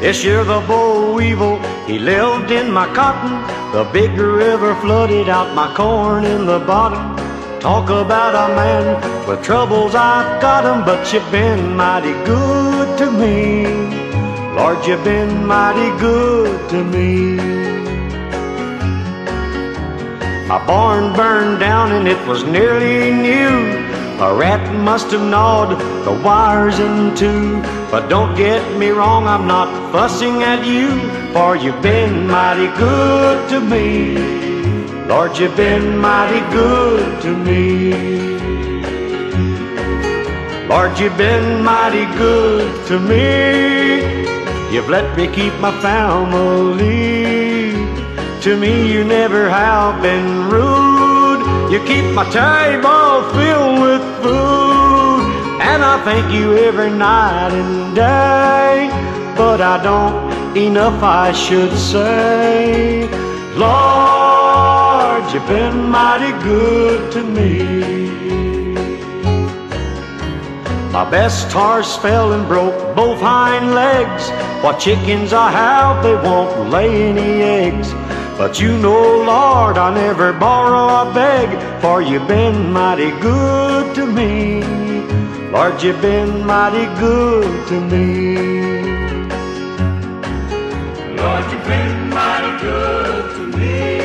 Yes, you're the boll weevil. He lived in my cotton. The big river flooded out my corn in the bottom. Talk about a man with troubles, I've got 'em, but you've been mighty good to me. Lord, you've been mighty good to me. My barn burned down and it was nearly new. A rat must have gnawed the wires in two. But don't get me wrong, I'm not fussing at you, for you've been mighty good to me. Lord, you've been mighty good to me. Lord, you've been mighty good to me. You've let me keep my family. To me, you never have been keep my table filled with food. And I thank you every night and day. But I don't enough, I should say. Lord, you've been mighty good to me. My best horse fell and broke both hind legs. What chickens I have, they won't lay any eggs. But you know, Lord, I never borrow or beg, for you've been mighty good to me. Lord, you've been mighty good to me. Lord, you've been mighty good to me.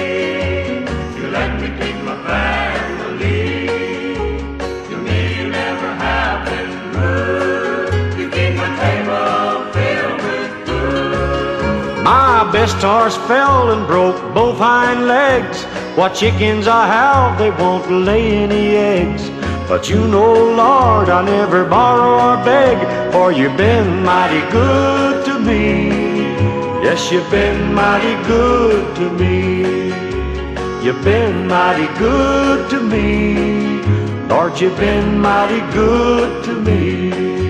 My best horse fell and broke both hind legs. What chickens I have, they won't lay any eggs. But you know, Lord, I never borrow or beg, for you've been mighty good to me. Yes, you've been mighty good to me. You've been mighty good to me. Lord, you've been mighty good to me.